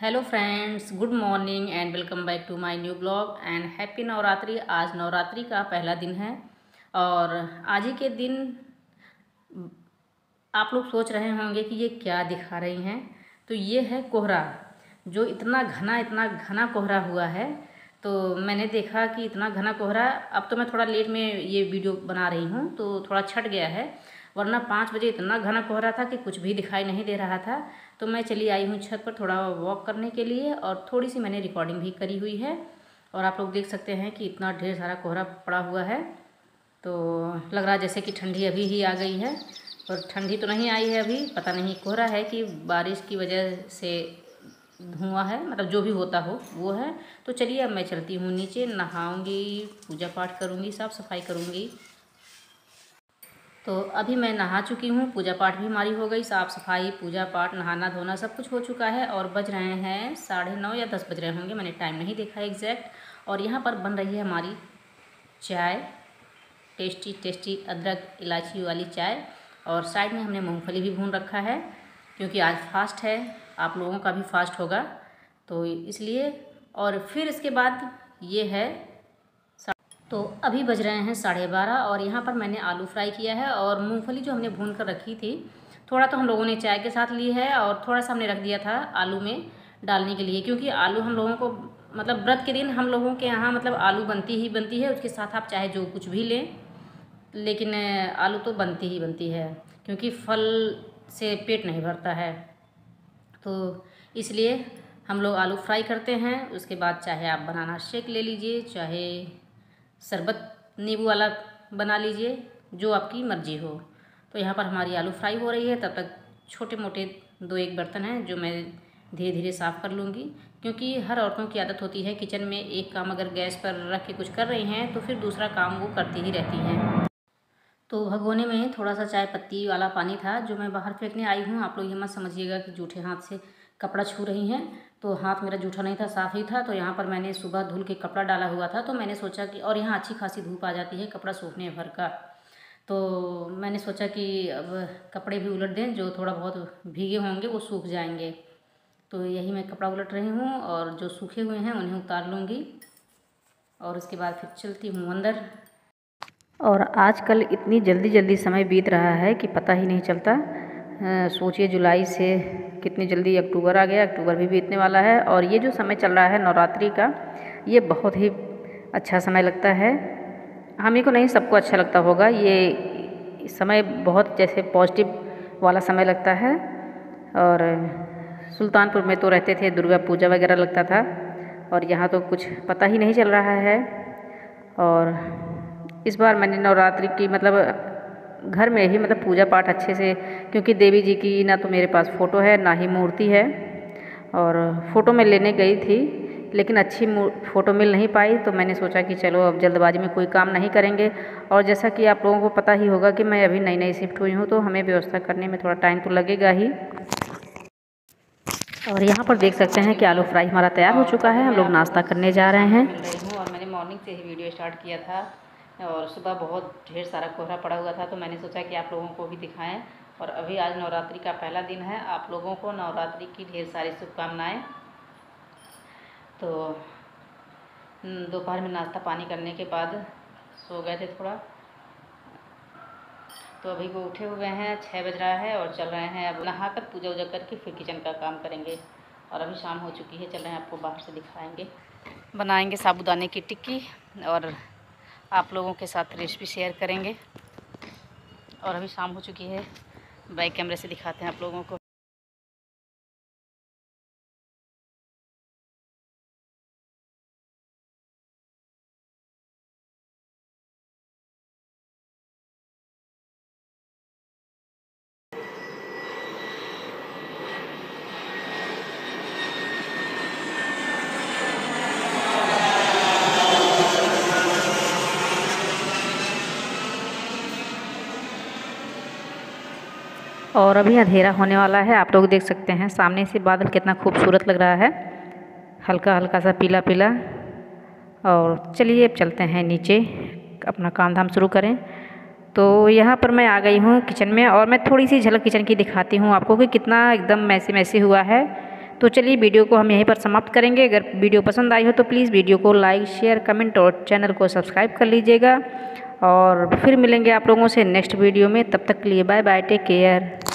Hello friends good morning and welcome back to my new blog and happy Navratri आज नवरात्रि का पहला दिन है और आज ही के दिन आप लोग सोच रहे होंगे कि ये क्या दिखा रही हैं। तो ये है कोहरा, जो इतना घना इतना घना कोहरा हुआ है। तो मैंने देखा कि इतना घना कोहरा, अब तो मैं थोड़ा लेट में ये वीडियो बना रही हूँ तो थोड़ा छट गया है। वरना पाँच बजे इतना घना कोहरा था कि कुछ भी दिखाई नहीं दे रहा था। तो मैं चली आई हूँ छत पर थोड़ा वॉक करने के लिए और थोड़ी सी मैंने रिकॉर्डिंग भी करी हुई है और आप लोग देख सकते हैं कि इतना ढेर सारा कोहरा पड़ा हुआ है। तो लग रहा जैसे कि ठंडी अभी ही आ गई है और ठंडी तो नहीं आई है अभी, पता नहीं कोहरा है कि बारिश की वजह से धुआँ है मतलब जो भी होता हो, वो है। तो चलिए अब मैं चलती हूँ नीचे, नहाऊँगी, पूजा पाठ करूँगी, साफ़ सफ़ाई करूँगी। तो अभी मैं नहा चुकी हूँ, पूजा पाठ भी हमारी हो गई, साफ़ सफ़ाई, पूजा पाठ, नहाना धोना सब कुछ हो चुका है और बज रहे हैं साढ़े नौ या दस बज रहे होंगे, मैंने टाइम नहीं देखा एग्जैक्ट और यहाँ पर बन रही है हमारी चाय टेस्टी टेस्टी अदरक इलायची वाली चाय और साइड में हमने मूँगफली भी भून रखा है क्योंकि आज फास्ट है, आप लोगों का भी फास्ट होगा तो इसलिए और फिर इसके बाद ये है तो अभी बज रहे हैं साढ़े बारह और यहाँ पर मैंने आलू फ्राई किया है और मूंगफली जो हमने भून कर रखी थी, थोड़ा तो हम लोगों ने चाय के साथ ली है और थोड़ा सा हमने रख दिया था आलू में डालने के लिए, क्योंकि आलू हम लोगों को मतलब व्रत के दिन हम लोगों के यहाँ मतलब आलू बनती ही बनती है, उसके साथ आप चाहे जो कुछ भी लें, लेकिन आलू तो बनती ही बनती है, क्योंकि फल से पेट नहीं भरता है। तो इसलिए हम लोग आलू फ्राई करते हैं, उसके बाद चाहे आप बनाना शेक ले लीजिए, चाहे शरबत नींबू वाला बना लीजिए, जो आपकी मर्ज़ी हो। तो यहाँ पर हमारी आलू फ्राई हो रही है। तब तक छोटे मोटे दो एक बर्तन हैं, जो मैं धीरे धीरे साफ़ कर लूँगी। क्योंकि हर औरतों की आदत होती है किचन में एक काम अगर गैस पर रख के कुछ कर रही हैं तो फिर दूसरा काम वो करती ही रहती हैं। तो भगोने में थोड़ा सा चाय पत्ती वाला पानी था, जो मैं बाहर फेंकने आई हूँ। आप लोग ये मत समझिएगा कि जूठे हाथ से कपड़ा छू रही हैं तो हाथ मेरा जूठा नहीं था, साफ़ ही था तो यहाँ पर मैंने सुबह धुल के कपड़ा डाला हुआ था तो मैंने सोचा कि, और यहाँ अच्छी खासी धूप आ जाती है कपड़ा सूखने भर का। तो मैंने सोचा कि अब कपड़े भी उलट दें, जो थोड़ा बहुत भीगे होंगे वो सूख जाएँगे। तो यही मैं कपड़ा उलट रही हूँ और जो सूखे हुए हैं उन्हें उतार लूँगी और उसके बाद फिर चलती हूँ अंदर। और आजकल इतनी जल्दी जल्दी समय बीत रहा है कि पता ही नहीं चलता। सोचिए जुलाई से कितनी जल्दी अक्टूबर आ गया, अक्टूबर भी बीतने वाला है। और ये जो समय चल रहा है नवरात्रि का, ये बहुत ही अच्छा समय लगता है। हमें को नहीं, सबको अच्छा लगता होगा। ये समय बहुत जैसे पॉजिटिव वाला समय लगता है। और सुल्तानपुर में तो रहते थे, दुर्गा पूजा वगैरह लगता था। और यहाँ तो कुछ पता ही नहीं चल रहा है। और इस बार मैंने नवरात्रि की मतलब घर में ही मतलब पूजा पाठ अच्छे से, क्योंकि देवी जी की ना तो मेरे पास फ़ोटो है, ना ही मूर्ति है। और फ़ोटो मैं लेने गई थी, लेकिन अच्छी फ़ोटो मिल नहीं पाई तो मैंने सोचा कि चलो अब जल्दबाजी में कोई काम नहीं करेंगे। और जैसा कि आप लोगों को पता ही होगा कि मैं अभी नई नई शिफ्ट हुई हूँ तो हमें व्यवस्था करने में थोड़ा टाइम तो लगेगा ही। और यहाँ पर देख सकते हैं कि आलू फ्राई हमारा तैयार हो चुका है, हम लोग नाश्ता करने जा रहे हैं। और मैंने मॉर्निंग से ही वीडियो स्टार्ट किया था। और सुबह बहुत ढेर सारा कोहरा पड़ा हुआ था तो मैंने सोचा कि आप लोगों को भी दिखाएँ। और अभी आज नवरात्रि का पहला दिन है, आप लोगों को नवरात्रि की ढेर सारी शुभकामनाएँ। तो दोपहर में नाश्ता पानी करने के बाद सो गए थे थोड़ा। तो अभी वो उठे हुए हैं छः बज रहा है और चल रहे हैं। अब नहा कर पूजा वूजा करके फिर किचन का काम करेंगे। और अभी शाम हो चुकी है, चल रहे हैं आपको बाहर से दिखाएँगे। बनाएँगे साबुदाने की टिक्की और आप लोगों के साथ रेसिपी शेयर करेंगे। और अभी शाम हो चुकी है। बाइक कैमरे से दिखाते हैं आप लोगों को। और अभी अंधेरा होने वाला है, आप लोग देख सकते हैं। सामने से बादल कितना खूबसूरत लग रहा है। हल्का हल्का सा पीला पीला। और चलिए अब चलते हैं नीचे, अपना काम धाम शुरू करें। तो यहाँ पर मैं आ गई हूँ किचन में और मैं थोड़ी सी झलक किचन की दिखाती हूँ आपको कि कितना एकदम मैसे मैसे हुआ है। तो चलिए वीडियो को हम यहीं पर समाप्त करेंगे। अगर वीडियो पसंद आई हो तो प्लीज़ वीडियो को लाइक, शेयर, कमेंट और चैनल को सब्सक्राइब कर लीजिएगा। और फिर मिलेंगे आप लोगों से नेक्स्ट वीडियो में। तब तक के लिए बाय बाय टेक केयर